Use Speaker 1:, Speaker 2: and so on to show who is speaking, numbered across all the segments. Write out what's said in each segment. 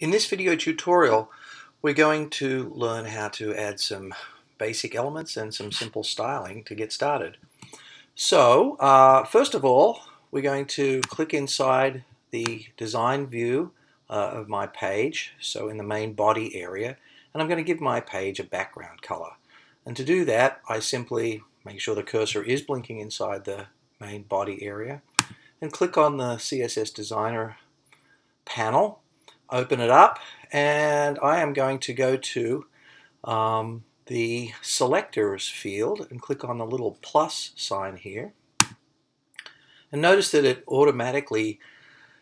Speaker 1: In this video tutorial, we're going to learn how to add some basic elements and some simple styling to get started. So, uh, first of all, we're going to click inside the design view uh, of my page, so in the main body area, and I'm going to give my page a background color. And to do that, I simply make sure the cursor is blinking inside the main body area, and click on the CSS Designer panel open it up and I am going to go to um, the selectors field and click on the little plus sign here. And notice that it automatically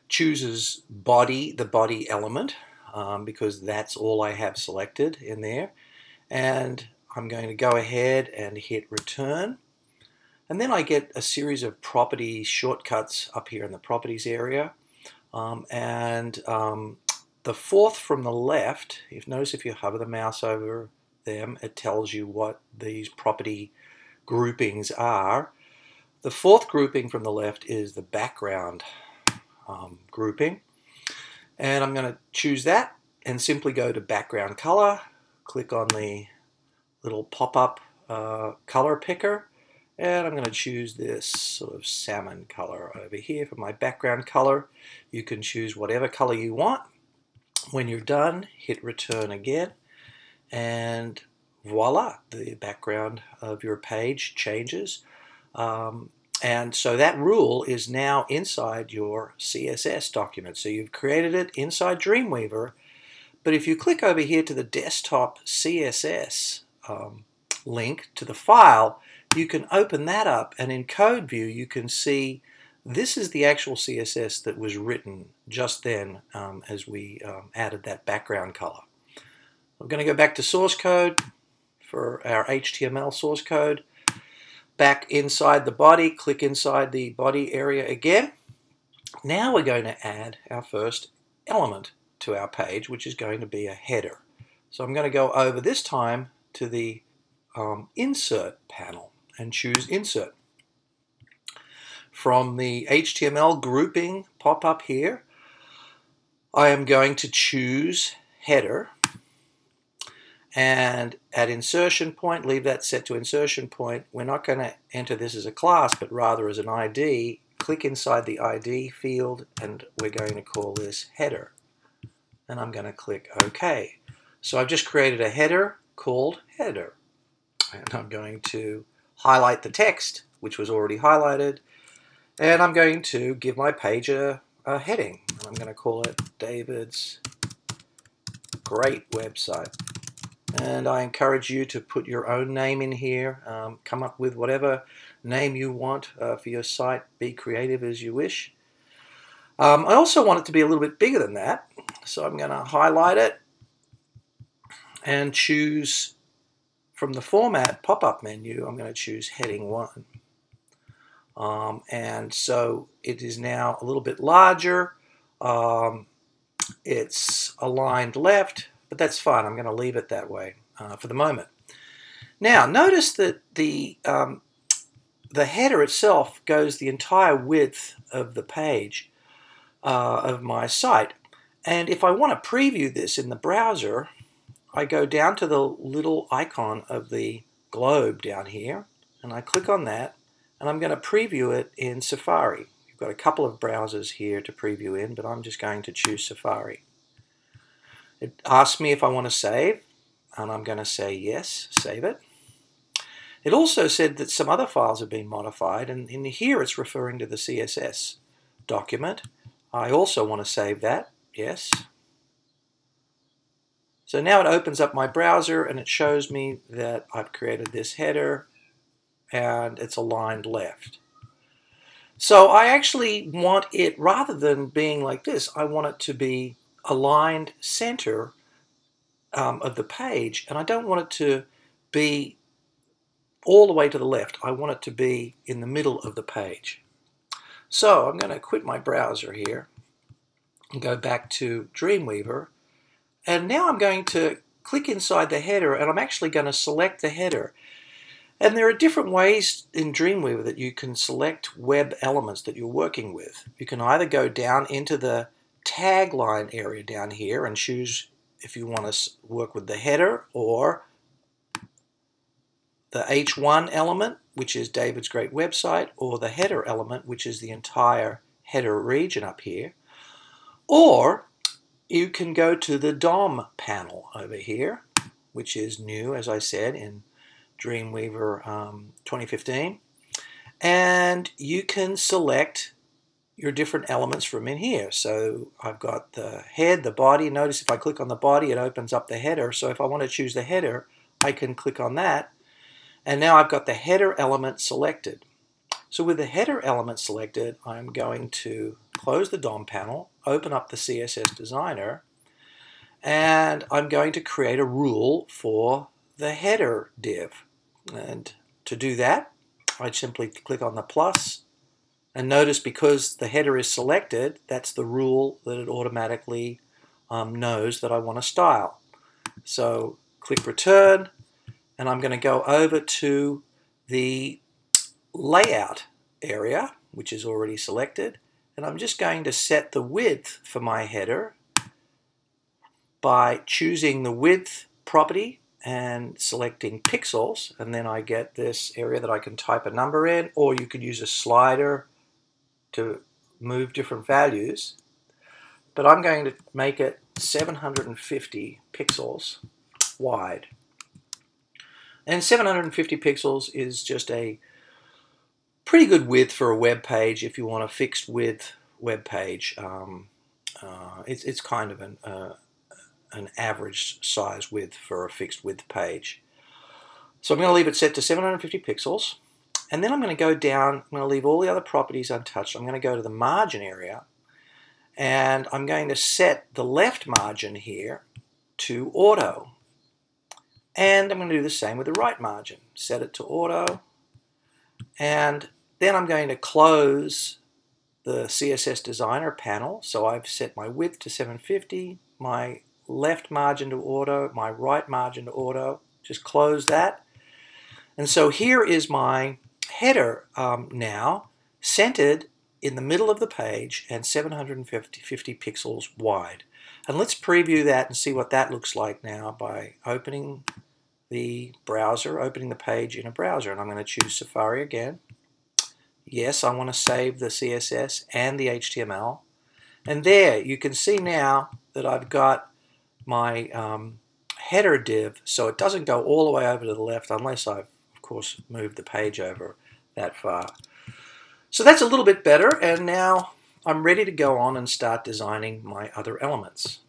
Speaker 1: chooses body the body element um, because that's all I have selected in there. And I'm going to go ahead and hit return. And then I get a series of property shortcuts up here in the properties area. Um, and um, the fourth from the left, if notice if you hover the mouse over them, it tells you what these property groupings are. The fourth grouping from the left is the background um, grouping. And I'm going to choose that and simply go to background color, click on the little pop-up uh, color picker, and I'm going to choose this sort of salmon color over here for my background color. You can choose whatever color you want. When you're done, hit return again, and voila, the background of your page changes. Um, and so that rule is now inside your CSS document. So you've created it inside Dreamweaver, but if you click over here to the desktop CSS um, link to the file, you can open that up and in code view you can see this is the actual CSS that was written just then um, as we um, added that background color. I'm going to go back to source code for our HTML source code. Back inside the body, click inside the body area again. Now we're going to add our first element to our page, which is going to be a header. So I'm going to go over this time to the um, Insert panel and choose Insert. From the HTML grouping pop-up here, I am going to choose header and at insertion point, leave that set to insertion point. We're not going to enter this as a class, but rather as an ID. Click inside the ID field, and we're going to call this header. And I'm going to click OK. So I've just created a header called header. And I'm going to highlight the text, which was already highlighted, and I'm going to give my page a, a heading. I'm going to call it David's Great Website. And I encourage you to put your own name in here. Um, come up with whatever name you want uh, for your site. Be creative as you wish. Um, I also want it to be a little bit bigger than that. So I'm going to highlight it and choose from the format pop-up menu, I'm going to choose heading 1. Um, and so it is now a little bit larger. Um, it's aligned left, but that's fine. I'm going to leave it that way uh, for the moment. Now, notice that the, um, the header itself goes the entire width of the page uh, of my site. And if I want to preview this in the browser, I go down to the little icon of the globe down here, and I click on that, and I'm going to preview it in Safari. You've got a couple of browsers here to preview in, but I'm just going to choose Safari. It asks me if I want to save, and I'm going to say yes, save it. It also said that some other files have been modified, and in here it's referring to the CSS document. I also want to save that, yes. So now it opens up my browser and it shows me that I've created this header and it's aligned left. So I actually want it, rather than being like this, I want it to be aligned center um, of the page, and I don't want it to be all the way to the left. I want it to be in the middle of the page. So I'm going to quit my browser here and go back to Dreamweaver, and now I'm going to click inside the header, and I'm actually going to select the header. And there are different ways in Dreamweaver that you can select web elements that you're working with. You can either go down into the tagline area down here and choose if you want to work with the header or the H1 element, which is David's great website, or the header element, which is the entire header region up here. Or you can go to the DOM panel over here, which is new, as I said, in Dreamweaver um, 2015. And you can select your different elements from in here. So I've got the head, the body. Notice if I click on the body, it opens up the header. So if I want to choose the header, I can click on that. And now I've got the header element selected. So with the header element selected, I'm going to close the DOM panel, open up the CSS Designer, and I'm going to create a rule for the header div. And to do that, I simply click on the plus, and notice because the header is selected, that's the rule that it automatically um, knows that I want to style. So click return, and I'm going to go over to the layout area, which is already selected, and I'm just going to set the width for my header by choosing the width property and selecting pixels and then I get this area that I can type a number in or you could use a slider to move different values but I'm going to make it 750 pixels wide and 750 pixels is just a pretty good width for a web page if you want a fixed width web page. Um, uh, it's, it's kind of an, uh, an average size width for a fixed width page. So I'm going to leave it set to 750 pixels. And then I'm going to go down, I'm going to leave all the other properties untouched. I'm going to go to the margin area and I'm going to set the left margin here to auto. And I'm going to do the same with the right margin. Set it to auto. And then I'm going to close the CSS Designer panel. So I've set my width to 750, my left margin to auto, my right margin to auto. Just close that. And so here is my header um, now, centered in the middle of the page and 750 50 pixels wide. And let's preview that and see what that looks like now by opening the browser, opening the page in a browser. And I'm going to choose Safari again. Yes, I want to save the CSS and the HTML. And there, you can see now that I've got my um, header div, so it doesn't go all the way over to the left unless I've, of course, moved the page over that far. So that's a little bit better, and now I'm ready to go on and start designing my other elements.